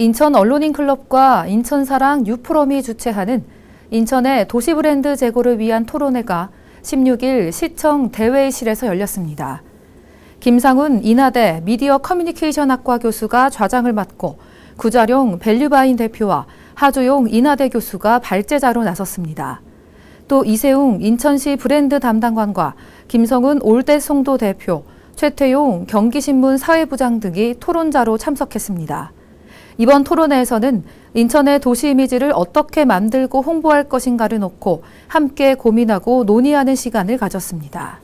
인천 언론인 클럽과 인천사랑 유포럼이 주최하는 인천의 도시 브랜드 제고를 위한 토론회가 16일 시청 대회의실에서 열렸습니다. 김상훈 인하대 미디어 커뮤니케이션학과 교수가 좌장을 맡고 구자룡 밸류바인 대표와 하주용 인하대 교수가 발제자로 나섰습니다. 또 이세웅 인천시 브랜드 담당관과 김성훈 올댓송도 대표, 최태용 경기신문 사회부장 등이 토론자로 참석했습니다. 이번 토론회에서는 인천의 도시 이미지를 어떻게 만들고 홍보할 것인가를 놓고 함께 고민하고 논의하는 시간을 가졌습니다.